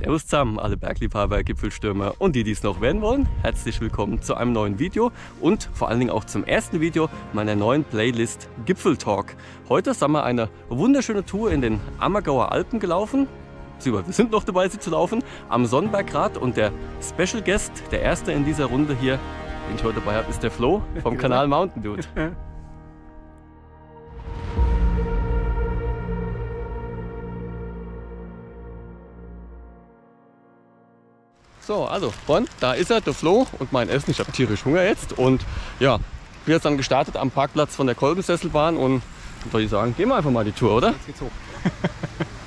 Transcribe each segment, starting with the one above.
Servus zusammen, alle Bergliebhaber, Gipfelstürmer und die, die es noch werden wollen. Herzlich willkommen zu einem neuen Video und vor allen Dingen auch zum ersten Video meiner neuen Playlist Gipfeltalk. Heute sind wir eine wunderschöne Tour in den Ammergauer Alpen gelaufen. Wir sind noch dabei, sie zu laufen, am Sonnenbergrad und der Special Guest, der erste in dieser Runde hier, den ich heute dabei habe, ist der Flo vom Kanal Mountain Dude. So, also, Bonn, da ist er, der Flo und mein Essen. Ich habe tierisch Hunger jetzt. Und ja, wir sind dann gestartet am Parkplatz von der Kolbensesselbahn und würde ich sagen, gehen wir einfach mal die Tour, oder? Jetzt geht's hoch.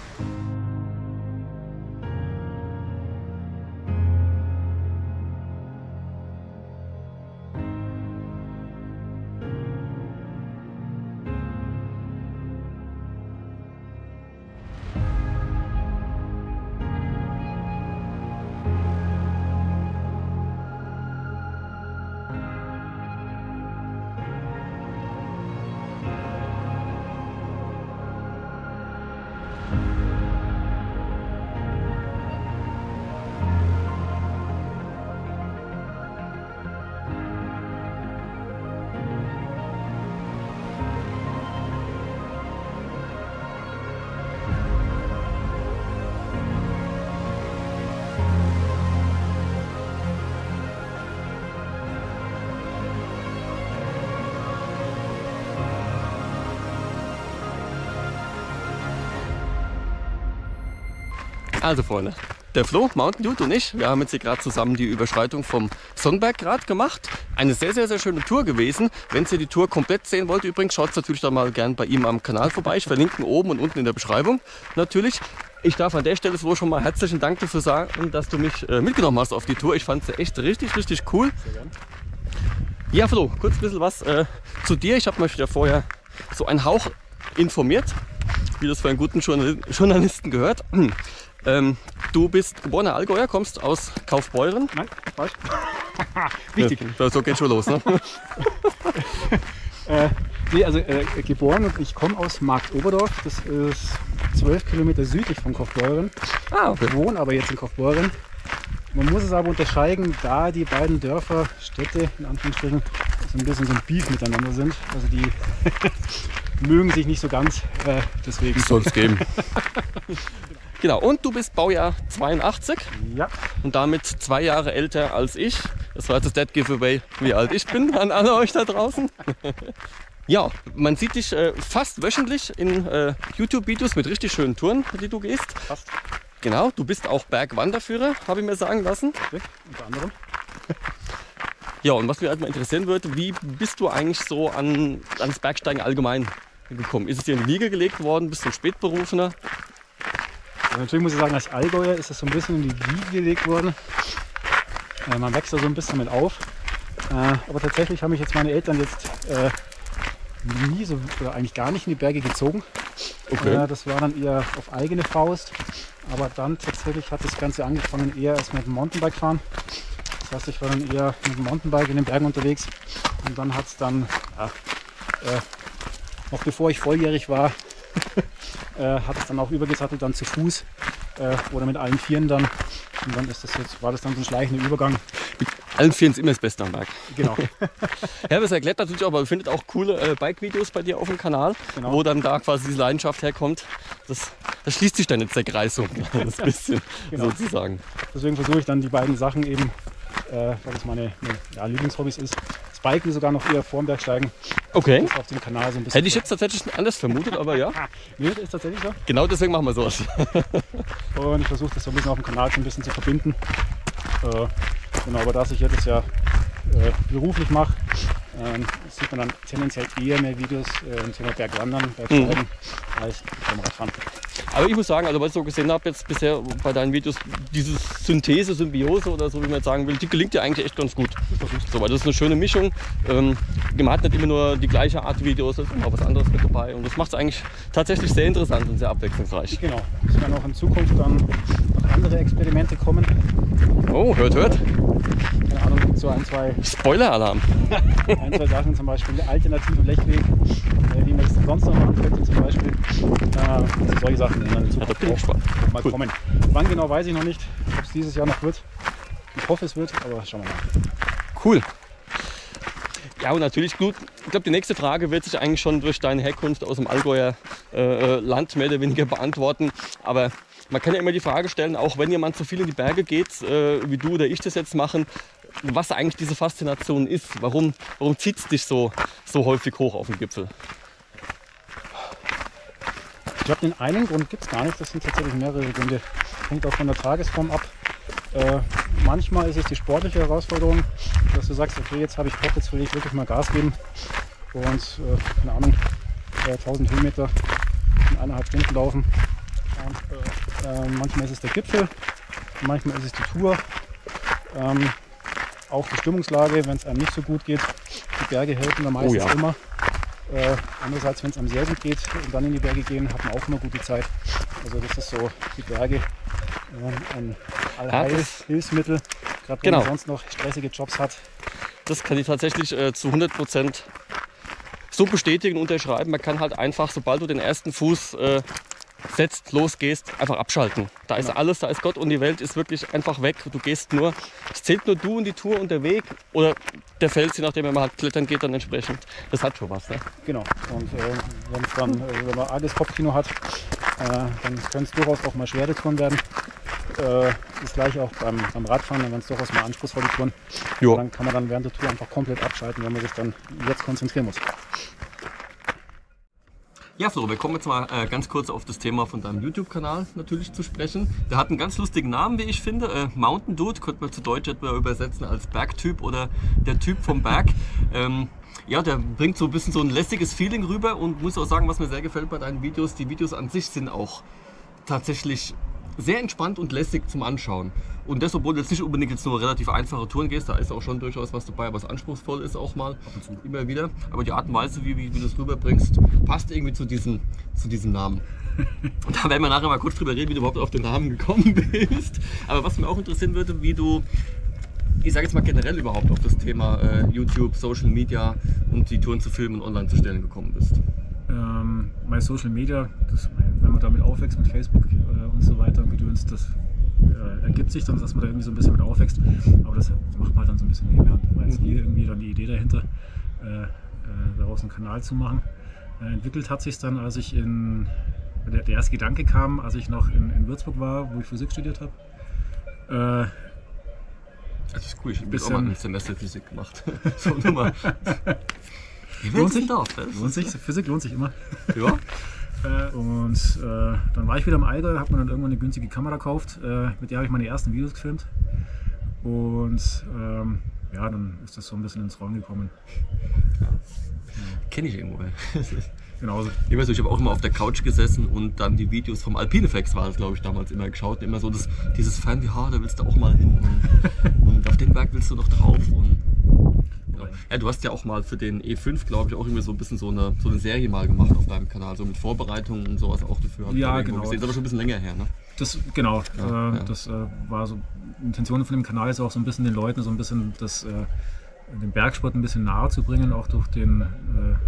Also Freunde, der Flo, Mountain Dude und ich, wir haben jetzt hier gerade zusammen die Überschreitung vom Sonnenberggrad gemacht. Eine sehr, sehr, sehr schöne Tour gewesen. Wenn ihr die Tour komplett sehen wollt übrigens, schaut natürlich dann mal gern bei ihm am Kanal vorbei. Ich verlinke ihn oben und unten in der Beschreibung natürlich. Ich darf an der Stelle Flo schon mal herzlichen Dank dafür sagen, dass du mich äh, mitgenommen hast auf die Tour. Ich fand sie echt richtig, richtig cool. Sehr. Ja Flo, kurz ein bisschen was äh, zu dir. Ich habe mich ja vorher so einen Hauch informiert, wie das für einen guten Journal Journalisten gehört. Ähm, du bist geborener Allgäuer, kommst aus Kaufbeuren. Nein, falsch. Wichtig. Ja, so geht schon los. Ne? Äh, nee, also äh, geboren und ich komme aus Marktoberdorf. Das ist zwölf Kilometer südlich von Kaufbeuren. ah, okay. Ich wohne aber jetzt in Kaufbeuren. Man muss es aber unterscheiden, da die beiden Dörfer, Städte in Anführungsstrichen, so ein bisschen so ein Beef miteinander sind. Also die mögen sich nicht so ganz. Äh, deswegen. Soll es geben. genau, und du bist Baujahr 82 Ja, und damit zwei Jahre älter als ich. Das war jetzt das Dead Giveaway, wie alt ich bin, an alle euch da draußen. Ja, man sieht dich äh, fast wöchentlich in äh, YouTube-Videos mit richtig schönen Touren, die du gehst. passt. Genau, du bist auch Bergwanderführer, habe ich mir sagen lassen. Richtig, unter anderem. Ja, und was mich halt mal interessieren würde, wie bist du eigentlich so an, ans Bergsteigen allgemein gekommen? Ist es dir in die Wiege gelegt worden? Bist du ein Spätberufener? Also natürlich muss ich sagen, als Allgäuer ist das so ein bisschen in die Wiege gelegt worden. Äh, man wächst da so ein bisschen mit auf. Äh, aber tatsächlich haben mich jetzt meine Eltern jetzt äh, nie so oder eigentlich gar nicht in die Berge gezogen. Äh, das war dann eher auf eigene Faust. Aber dann tatsächlich hat das Ganze angefangen eher erst mit dem Mountainbike fahren. Das heißt, ich war dann eher mit dem Mountainbike in den Bergen unterwegs. Und dann hat es dann, ja, äh, noch bevor ich volljährig war, äh, hat es dann auch übergesattelt dann zu Fuß äh, oder mit allen Vieren dann. Und dann ist das jetzt, war das dann so ein schleichender Übergang. Allen Vieren ist immer das Beste am Berg. Genau. Ja, das erklärt natürlich auch, aber ihr findet auch coole äh, Bike-Videos bei dir auf dem Kanal, Genau. wo dann da quasi diese Leidenschaft herkommt. Das, das schließt sich dann jetzt der Kreis so ein bisschen, Genau. sozusagen. Deswegen versuche ich dann die beiden Sachen eben, äh, weil das meine, meine ja, Lieblingshobbys ist. Das Biken sogar noch eher vorm Bergsteigen. Okay. Auf dem Kanal so ein bisschen. Hätte ich jetzt tatsächlich anders vermutet, aber ja, Nee, das ist tatsächlich so. genau deswegen machen wir sowas. Und ich versuche das so ein bisschen auf dem Kanal so ein bisschen zu verbinden. Äh, genau, aber da ich jetzt ja äh, beruflich mache, ähm, sieht man dann tendenziell eher mehr Videos äh, im Thema Bergwandern, Bergsteigen als beim Radfahren. Aber ich muss sagen, also was ich so gesehen habe jetzt bisher bei deinen Videos, diese Synthese, Symbiose oder so, wie man jetzt sagen will, die gelingt dir eigentlich echt ganz gut. So, weil das ist eine schöne Mischung. Ähm, man hat nicht immer nur die gleiche Art Videos, es ist immer was anderes mit dabei. Und das macht es eigentlich tatsächlich sehr interessant und sehr abwechslungsreich. Genau, es werden auch in Zukunft dann andere Experimente kommen. Oh, hört, hört. Keine Ahnung, so ein, zwei, Spoiler-Alarm. ein, zwei Sachen, zum Beispiel der alternative Lechweg, äh, wie man das sonst noch machen könnte, zum Beispiel. Äh, also solche Sachen, in Ja, da Zukunft auch mal Cool. kommen. Wann genau weiß ich noch nicht, ob es dieses Jahr noch wird. Ich hoffe, es wird, aber schauen wir mal. Cool. Ja, und natürlich gut. Ich glaube, die nächste Frage wird sich eigentlich schon durch deine Herkunft aus dem Allgäuer äh, äh, Land mehr oder weniger beantworten. Aber man kann ja immer die Frage stellen, auch wenn jemand so viel in die Berge geht, äh, wie du oder ich das jetzt machen, was eigentlich diese Faszination ist. Warum, warum zieht es dich so, so häufig hoch auf den Gipfel? Ich glaube, den einen Grund gibt es gar nicht. Das sind tatsächlich mehrere Gründe. Hängt auch von der Tagesform ab. Äh, manchmal ist es die sportliche Herausforderung, dass du sagst, okay, jetzt habe ich Bock, jetzt will ich wirklich mal Gas geben. Und, äh, keine Ahnung, äh, 1000 Höhenmeter in eineinhalb Stunden laufen. Und, äh, manchmal ist es der Gipfel, manchmal ist es die Tour. Ähm, auch die Stimmungslage, wenn es einem nicht so gut geht. Die Berge helfen da meistens ja. immer. Äh, andererseits, wenn es einem sehr gut geht und dann in die Berge gehen, hat man auch immer gute Zeit. Also das ist so die Berge äh, ein Allheilhilfsmittel, gerade wenn Genau. man sonst noch stressige Jobs hat. Das kann ich tatsächlich äh, zu 100 Prozent so bestätigen und unterschreiben. Man kann halt einfach, sobald du den ersten Fuß äh, setzt, losgehst, einfach abschalten. Da ist Ja. alles, da ist Gott und die Welt ist wirklich einfach weg. Du gehst nur, es zählt nur du und die Tour und der Weg oder der Fels, je nachdem, wenn man halt klettern geht, dann entsprechend. Das hat schon was. Ne? Genau. Und äh, dann, äh, wenn man arges Kopfkino hat, äh, dann können es durchaus auch mal schwere Touren werden. Äh, das gleiche auch beim, beim Radfahren, dann werden es durchaus mal anspruchsvolle Touren. Jo. Dann kann man dann während der Tour einfach komplett abschalten, wenn man sich dann jetzt konzentrieren muss. Ja, Flo, wir kommen jetzt mal äh, ganz kurz auf das Thema von deinem YouTube-Kanal natürlich zu sprechen. Der hat einen ganz lustigen Namen, wie ich finde. Äh, Mountain Dude, könnte man zu Deutsch etwa übersetzen als Bergtyp oder der Typ vom Berg. Ähm, ja, der bringt so ein bisschen so ein lässiges Feeling rüber und muss auch sagen, was mir sehr gefällt bei deinen Videos, die Videos an sich sind auch tatsächlich sehr entspannt und lässig zum Anschauen. Und das, obwohl du jetzt nicht unbedingt jetzt nur relativ einfache Touren gehst, da ist auch schon durchaus was dabei, was anspruchsvoll ist auch mal, immer wieder. Aber die Art und Weise, wie, wie, wie du es rüberbringst, passt irgendwie zu diesem, zu diesem Namen. Und da werden wir nachher mal kurz drüber reden, wie du überhaupt auf den Namen gekommen bist. Aber was mich auch interessieren würde, wie du, ich sage jetzt mal generell überhaupt auf das Thema äh, YouTube, Social Media und die Touren zu filmen und online zu stellen gekommen bist. Ähm, mein Social Media, das, wenn man damit aufwächst mit Facebook äh, und so weiter und Gedöns, das äh, ergibt sich dann, dass man da irgendwie so ein bisschen mit aufwächst. Aber das macht man dann so ein bisschen nebenher. Da war jetzt nie irgendwie dann die Idee dahinter, äh, äh, daraus einen Kanal zu machen. Äh, entwickelt hat sich dann, als ich in, der, der erste Gedanke kam, als ich noch in, in Würzburg war, wo ich Physik studiert habe. Das ist cool, ich habe auch mal ein Semester Physik gemacht. so Nummer. Lohnt sich? Das lohnt sich, Physik lohnt sich immer. Ja. Äh, und äh, dann war ich wieder im Allgäu, habe mir dann irgendwann eine günstige Kamera gekauft. Äh, mit der habe ich meine ersten Videos gefilmt. Und ähm, ja, dann ist das so ein bisschen ins Rollen gekommen. Kenne ich irgendwo. Genauso. Ich weiß nicht, ich habe auch immer auf der Couch gesessen und dann die Videos vom Alpineflex war das, glaube ich, damals immer geschaut. Immer so das, dieses Fernweh, da willst du auch mal hin. Und, und auf den Berg willst du noch drauf. Und, ja. ja, du hast ja auch mal für den E5, glaube ich, auch irgendwie so ein bisschen so eine, so eine Serie mal gemacht auf deinem Kanal, so mit Vorbereitungen und sowas auch dafür. Ja, genau. Gesehen. Das ist aber schon ein bisschen länger her, ne? Das, genau, Ja, äh, ja. das äh, war so. Intention von dem Kanal ist auch so ein bisschen den Leuten so ein bisschen das, äh, den Bergsport ein bisschen nahe zu bringen, auch durch den, äh,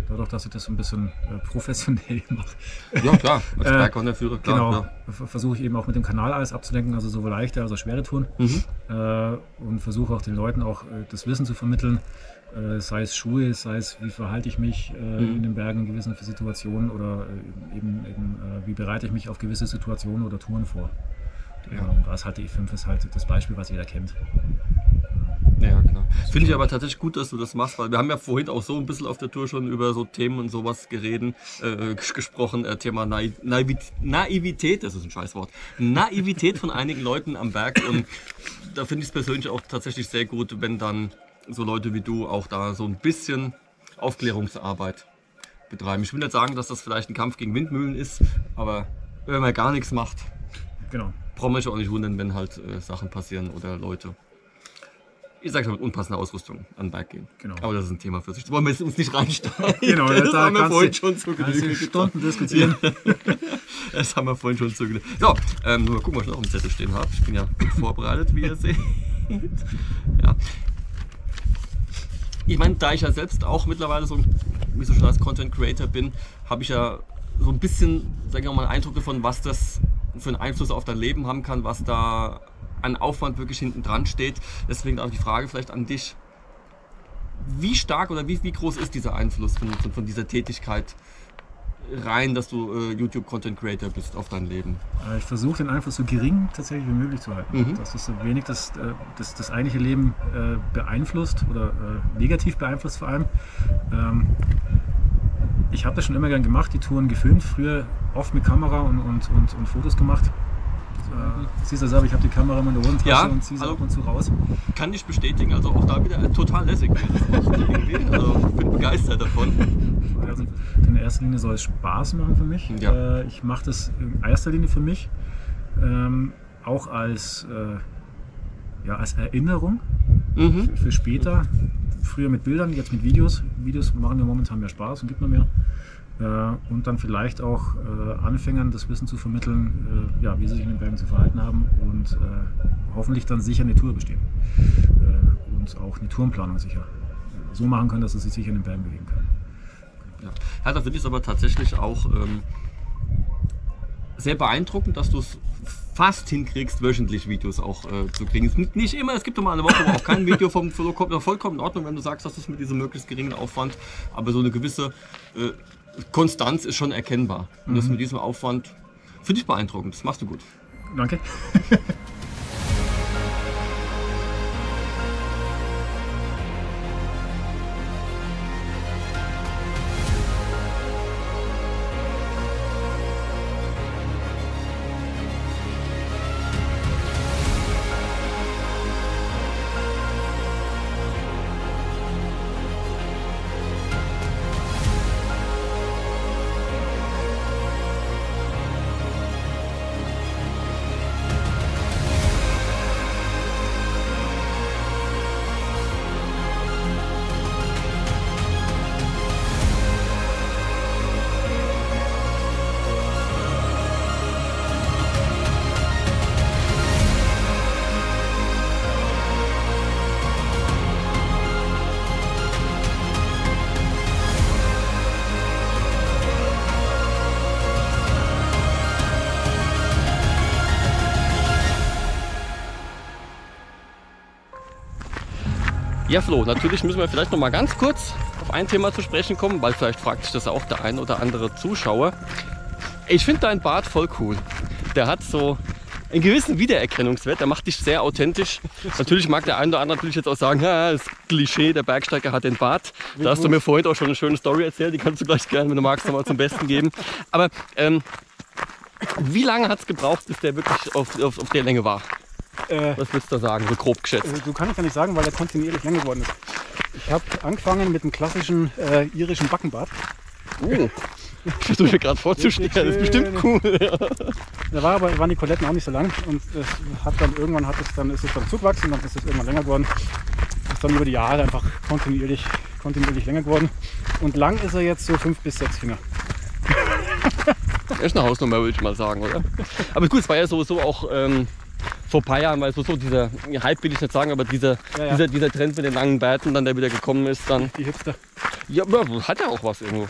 dadurch, dass ich das so ein bisschen äh, professionell mache. Ja, klar, als Äh, Bergwanderführer, klar. Genau, ver- versuche ich eben auch mit dem Kanal alles abzudenken, also sowohl leichte als auch schwere Touren. Mhm. Und versuche auch den Leuten auch das Wissen zu vermitteln, sei es Schuhe, sei es wie verhalte ich mich Mhm. in den Bergen in gewissen Situationen oder eben, eben wie bereite ich mich auf gewisse Situationen oder Touren vor. Ja. Ja. Da ist halt die E5 ist halt das Beispiel, was jeder kennt. Ja, klar. Finde ich aber tatsächlich gut, dass du das machst, weil wir haben ja vorhin auch so ein bisschen auf der Tour schon über so Themen und sowas geredet, äh, ges- gesprochen. Äh, Thema Naiv Naivit Naivität, das ist ein Scheißwort. Naivität von einigen Leuten am Berg. Und da finde ich es persönlich auch tatsächlich sehr gut, wenn dann so Leute wie du auch da so ein bisschen Aufklärungsarbeit betreiben. Ich will nicht sagen, dass das vielleicht ein Kampf gegen Windmühlen ist, aber wenn man gar nichts macht, Genau. braucht man sich auch nicht wundern, wenn halt äh, Sachen passieren oder Leute, ich sag schon mit unpassender Ausrüstung an Berg gehen. Genau. Aber das ist ein Thema für sich. Da wollen wir jetzt uns nicht reinsteigen. Genau, das da haben wir vorhin du- schon zu Kannst du Genüge getan. Stunden diskutieren. Das haben wir vorhin schon zu Genüge. So, ähm, mal gucken, was ich noch dem Zettel stehen habe. Ich bin ja gut vorbereitet, wie ihr seht. Ja. ich meine, da ich ja selbst auch mittlerweile so, wie so schon als Content Creator bin, habe ich ja so ein bisschen, sage ich mal, Eindruck davon, was das für einen Einfluss auf dein Leben haben kann, was da an Aufwand wirklich hinten dran steht. Deswegen auch die Frage vielleicht an dich. Wie stark oder wie, wie groß ist dieser Einfluss von, von, von dieser Tätigkeit rein, dass du äh, YouTube-Content Creator bist auf dein Leben? Äh, ich versuche den Einfluss so gering tatsächlich wie möglich zu halten. Mhm. Dass es so wenig das, äh, das, das eigentliche Leben äh, beeinflusst oder äh, negativ beeinflusst vor allem. Ähm, ich habe das schon immer gern gemacht, die Touren gefilmt, früher oft mit Kamera und, und, und, und Fotos gemacht. Äh, siehst du selber, ich habe die Kamera in der Hosentasche ja, und ziehe sie also ab und zu raus. Kann ich bestätigen, also auch da wieder total lässig. also ich bin begeistert davon. Also in erster Linie soll es Spaß machen für mich. Ja. Äh, ich mache das in erster Linie für mich, ähm, auch als, äh, ja, als Erinnerung mhm. für, für später. Früher mit Bildern, jetzt mit Videos. Videos machen mir momentan mehr Spaß und gibt mir mehr. Äh, und dann vielleicht auch äh, Anfängern das Wissen zu vermitteln, äh, ja, wie sie sich in den Bergen zu verhalten haben und äh, hoffentlich dann sicher eine Tour bestehen. Äh, und auch eine Tourenplanung sicher so machen können, dass sie sich sicher in den Bergen bewegen können. Ja, ja da finde ich es aber tatsächlich auch ähm, sehr beeindruckend, dass du es fast hinkriegst, wöchentlich Videos auch äh, zu kriegen. Es nicht immer, es gibt immer eine Woche, wo auch kein Video vom Flow kommt. Vollkommen in Ordnung, wenn du sagst, dass es mit diesem möglichst geringen Aufwand, aber so eine gewisse äh, Konstanz ist schon erkennbar. Und mhm. das mit diesem Aufwand finde ich beeindruckend. Das machst du gut. Danke. Ja, Flo, natürlich müssen wir vielleicht noch mal ganz kurz auf ein Thema zu sprechen kommen, weil vielleicht fragt sich das auch der ein oder andere Zuschauer. Ich finde dein Bart voll cool. Der hat so einen gewissen Wiedererkennungswert, der macht dich sehr authentisch. Natürlich mag der ein oder andere natürlich jetzt auch sagen, ja, das Klischee, der Bergsteiger hat den Bart. Da hast du mir vorhin auch schon eine schöne Story erzählt, die kannst du gleich gerne, wenn du magst, nochmal zum Besten geben. Aber ähm, wie lange hat es gebraucht, bis der wirklich auf, auf, auf der Länge war? Äh, Was willst du sagen, so grob geschätzt? Also, du kannst ja nicht sagen, weil er kontinuierlich länger geworden ist. Ich habe angefangen mit einem klassischen äh, irischen Backenbart. Oh. Ich versuche mir gerade vorzustellen, das ist bestimmt cool. Ja. Da war aber, waren die Koletten auch nicht so lang und es hat dann irgendwann hat es dann, ist es dann zugewachsen, dann ist es irgendwann länger geworden. Ist dann über die Jahre einfach kontinuierlich, kontinuierlich länger geworden. Und lang ist er jetzt so fünf bis sechs Finger. Das ist eine Hausnummer, würde ich mal sagen, oder? Aber gut, es war ja sowieso auch ähm, vor ein paar Jahren, weil so, so dieser Hype will ich nicht sagen, aber dieser, ja, ja. Dieser, dieser Trend mit den langen Bärten, dann der wieder gekommen ist, dann. Die Hipster. Ja, hat ja auch was irgendwo.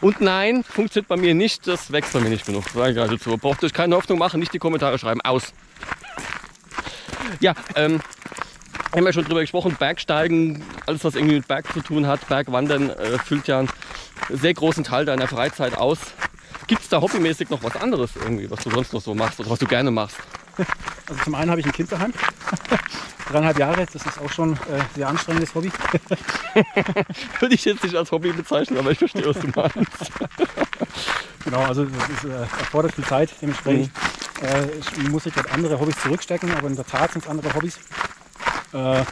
Und nein, funktioniert bei mir nicht, das wächst bei mir nicht genug. Sag ich dazu. Braucht euch keine Hoffnung machen, nicht die Kommentare schreiben. Aus. Ja, ähm, haben wir schon drüber gesprochen, Bergsteigen, alles was irgendwie mit Berg zu tun hat, Bergwandern äh, füllt ja einen sehr großen Teil deiner Freizeit aus. Gibt es da hobbymäßig noch was anderes irgendwie, was du sonst noch so machst oder was du gerne machst? Also zum einen habe ich ein Kind daheim. Dreieinhalb Jahre, das ist auch schon ein äh, sehr anstrengendes Hobby. Würde ich jetzt nicht als Hobby bezeichnen, aber ich verstehe, was du meinst. genau, also das ist, äh, erfordert viel Zeit. Dementsprechend mhm. äh, muss ich dort andere Hobbys zurückstecken, aber in der Tat sind es andere Hobbys. Äh,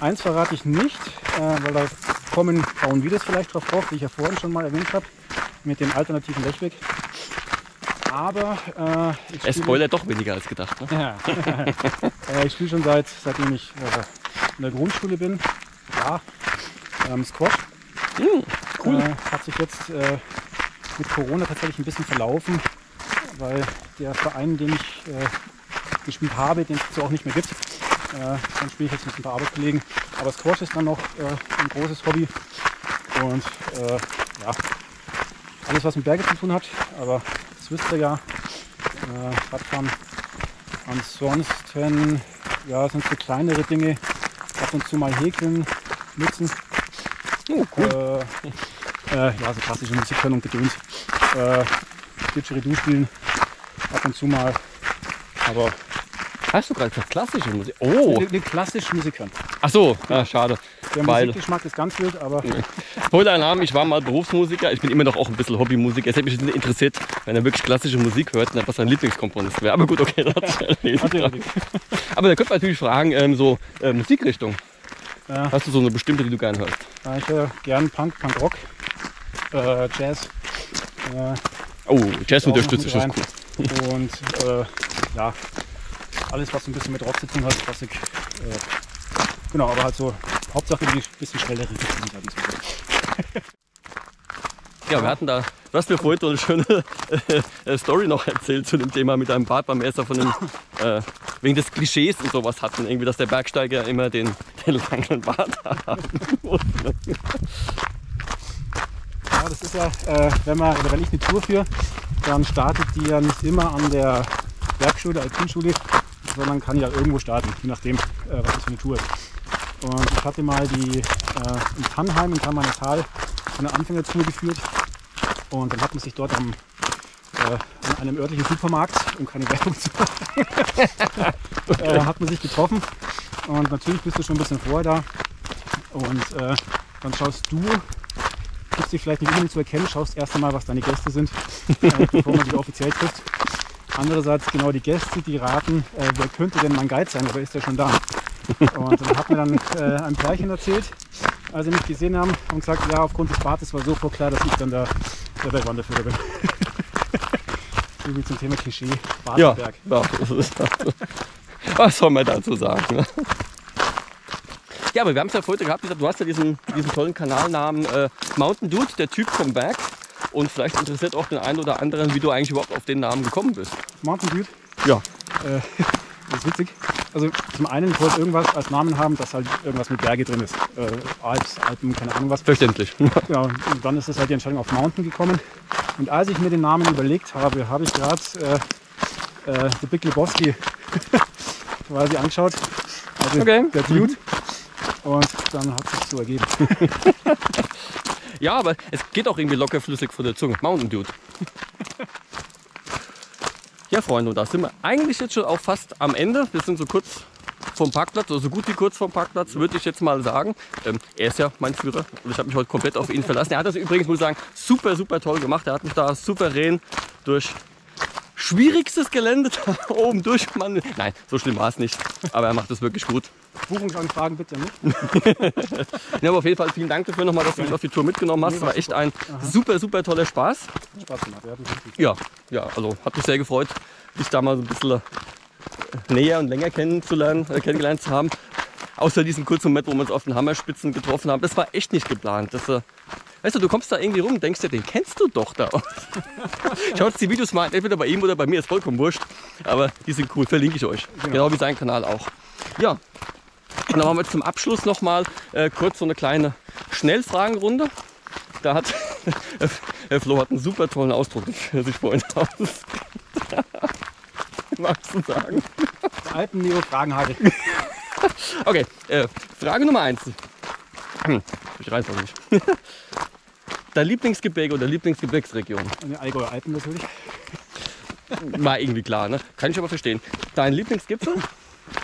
eins verrate ich nicht, äh, weil da kommen bauen Videos vielleicht drauf drauf, die ich ja vorhin schon mal erwähnt habe, mit dem alternativen Lechweg. Aber äh, ich spoilert doch weniger als gedacht. Ne? Ja. äh, ich spiele schon seit seitdem ich äh, in der Grundschule bin. Ja, ähm, Squash. Mm, cool. Äh, hat sich jetzt äh, mit Corona tatsächlich ein bisschen verlaufen, weil der Verein, den ich äh, gespielt habe, den es so auch nicht mehr gibt. dann spiele ich jetzt mit ein paar Arbeitskollegen aber Squash ist dann noch äh, ein großes Hobby. Und äh, ja, alles was mit Berge zu tun hat, aber ja. Äh, Radfahren. Ansonsten ja, sind so kleinere Dinge, ab und zu mal häkeln, nutzen. Oh, cool. Äh, äh, ja, so klassische Musik hören und gedöns. Äh, Didgeridoo spielen, ab und zu mal. Aber Hast du gerade gesagt, klassische Musik? Oh, eine, eine klassische Musik hören. ach so, ah, schade. Der Weil- Musikgeschmack ist ganz wild, aber Hol einen Namen, ich war mal Berufsmusiker, ich bin immer noch auch ein bisschen Hobbymusiker. Es hätte mich interessiert, wenn er wirklich klassische Musik hört, und was sein Lieblingskomponist wäre. Aber gut, okay, das hat sich er. Aber da könnte man natürlich fragen, ähm, so äh, Musikrichtung. Ja. Hast du so eine bestimmte, die du gern hörst? Ja, ich höre gern Punk, Punk Rock, äh, Jazz. Äh, Oh, Jazz unterstütze ich, das cool. Und äh, ja, alles was ein bisschen mit Rock zu tun hat, Klassik. Äh, genau, aber halt so Hauptsache die bisschen schnellere mal. Ja, wir hatten da, du hast mir vorhin so eine schöne äh, Story noch erzählt zu dem Thema mit einem Bart beim Messer von dem, äh, wegen des Klischees und sowas hatten, irgendwie, dass der Bergsteiger immer den, den langen Bart muss. Ja, das ist ja, äh, wenn, man, oder wenn ich eine Tour führe, dann startet die ja nicht immer an der Bergschule, Alpinschule, sondern kann ja irgendwo starten, je nachdem, äh, was das für eine Tour ist. Und ich hatte mal die äh, in Tannheim in Kammernetal eine Anfängertour geführt und dann hat man sich dort am, äh, an einem örtlichen Supermarkt, um keine Werbung zu machen, äh, hat man sich getroffen und natürlich bist du schon ein bisschen vorher da und äh, dann schaust du gibst dich vielleicht nicht unbedingt zu erkennen, schaust erst einmal, was deine Gäste sind, äh, bevor man sich offiziell trifft. Andererseits genau die Gäste, die raten, äh, wer könnte denn mein Guide sein, oder ist der schon da? Und dann hat mir dann äh, ein Pärchen erzählt, als sie mich gesehen haben und gesagt, ja, aufgrund des Bartes war sofort klar, dass ich dann der, der Bergwanderführer bin. so wie zum Thema Klischee, Ja, Badenberg. ja ist, was soll man dazu sagen? ne? Ja, aber wir haben es ja heute gehabt, du hast ja diesen, diesen tollen Kanalnamen äh, Mountain Dude, der Typ vom Berg. Und vielleicht interessiert auch den einen oder anderen, wie du eigentlich überhaupt auf den Namen gekommen bist. Mountain Dude, Ja. äh, das ist witzig. Also zum einen, ich wollte irgendwas als Namen haben, das halt irgendwas mit Berge drin ist. Äh, Alps, Alpen, keine Ahnung was. Verständlich. Ja, und dann ist es halt die Entscheidung auf Mountain gekommen. Und als ich mir den Namen überlegt habe, habe ich gerade äh, äh, The Big Lebowski quasi angeschaut. Also Okay. der Dude. Und dann hat sich so ergeben. Ja, aber es geht auch irgendwie locker flüssig von der Zunge. Mountain Dude. Ja, Freunde, und da sind wir eigentlich jetzt schon auch fast am Ende. Wir sind so kurz vom Parkplatz, oder so gut wie kurz vom Parkplatz, würde ich jetzt mal sagen. Ähm, er ist ja mein Führer und ich habe mich heute komplett auf ihn verlassen. Er hat das übrigens, muss ich sagen, super, super toll gemacht. Er hat mich da souverän durch schwierigstes Gelände da oben durch. Mann. Nein, so schlimm war es nicht. Aber er macht das wirklich gut. Buchungsanfragen bitte nicht. Ja, aber auf jeden Fall vielen Dank dafür nochmal, dass du mich auf die Tour mitgenommen hast. Es war echt ein super, super toller Spaß. Hat Spaß gemacht. Ja, ja, also hat mich sehr gefreut, dich da mal so ein bisschen äh, näher und länger kennenzulernen, äh, kennengelernt zu haben. Außer diesem kurzen Moment, wo wir uns auf den Hammerspitzen getroffen haben. Das war echt nicht geplant. Das, äh, weißt du, du kommst da irgendwie rum und denkst dir, den kennst du doch da. Schaut die Videos mal an, entweder bei ihm oder bei mir, ist vollkommen wurscht. Aber die sind cool, verlinke ich euch. Genau, wie sein Kanal auch. Ja, und dann machen wir zum Abschluss nochmal äh, kurz so eine kleine Schnellfragenrunde. Da hat Herr Flo hat einen super tollen Ausdruck für sich vorhin aus. Magst du sagen? Der Alpen-Neo Fragenhagel. Okay, äh, Frage Nummer eins. Hm, ich reiß auch nicht. Dein Lieblingsgebirge oder Lieblingsgebirgsregion? Die Allgäuer Alpen natürlich. War irgendwie klar, ne? Kann ich aber verstehen. Dein Lieblingsgipfel?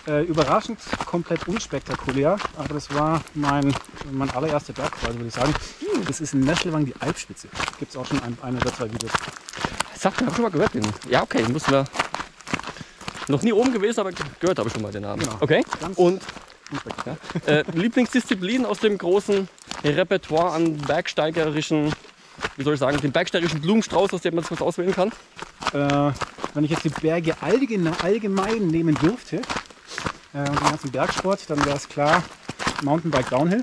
Äh, überraschend komplett unspektakulär, aber das war mein, mein allererster Bergqual, würde ich sagen. Das ist in Neschelwang die Alpspitze. Gibt es auch schon ein, ein oder zwei Videos. Sagt mir, hab schon mal gehört. Den. Ja, okay, muss wir. Noch nie oben gewesen, aber gehört habe ich schon mal den Namen. Genau. Okay. Ganz Und unspektakulär. äh, Lieblingsdisziplin aus dem großen Repertoire an bergsteigerischen, wie soll ich sagen, dem bergsteigerischen Blumenstrauß, aus dem man sich was auswählen kann? Äh, wenn ich jetzt die Berge allgemein, allgemein nehmen dürfte äh, und den ganzen Bergsport, dann wäre es klar Mountainbike Downhill.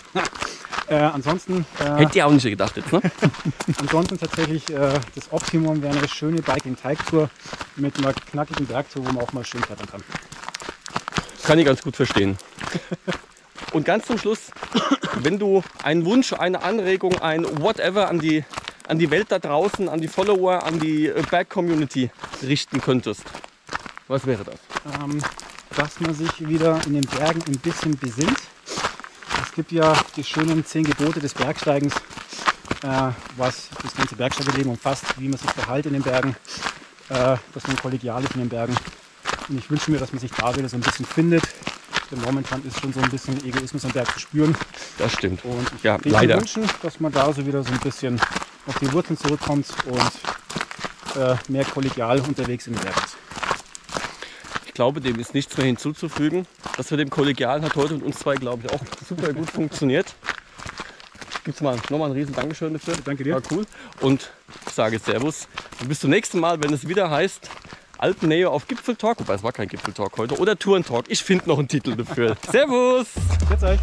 äh, ansonsten, äh, Hätte ich auch nicht gedacht jetzt, ne? ansonsten tatsächlich äh, das Optimum wäre eine schöne Biking-Teigtour mit einer knackigen Bergtour, wo man auch mal schön klettern kann. Kann ich ganz gut verstehen. Und ganz zum Schluss, wenn du einen Wunsch, eine Anregung, ein whatever an die, an die Welt da draußen, an die Follower, an die äh, Berg-Community richten könntest, was wäre das? Ähm, dass man sich wieder in den Bergen ein bisschen besinnt. Es gibt ja die schönen zehn Gebote des Bergsteigens, äh, was das ganze Bergsteigerleben umfasst, wie man sich verhält in den Bergen, äh, dass man kollegial ist in den Bergen. Und ich wünsche mir, dass man sich da wieder so ein bisschen findet. Denn momentan ist schon so ein bisschen Egoismus am Berg zu spüren. Das stimmt. Und ich Ja, würde mir leider. wünschen, dass man da so wieder so ein bisschen auf die Wurzeln zurückkommt und äh, mehr kollegial unterwegs im Berg ist. Ich glaube, dem ist nichts mehr hinzuzufügen. Das mit dem Kollegialen hat heute mit uns zwei, glaube ich, auch super gut funktioniert. Gibt's mal nochmal ein riesen Dankeschön dafür. Danke dir. War cool. Und ich sage Servus. Und bis zum nächsten Mal, wenn es wieder heißt Alpennähe auf Gipfeltalk. Wobei es war kein Gipfeltalk heute. Oder Tourentalk. Ich finde noch einen Titel dafür. Servus! Jetzt euch.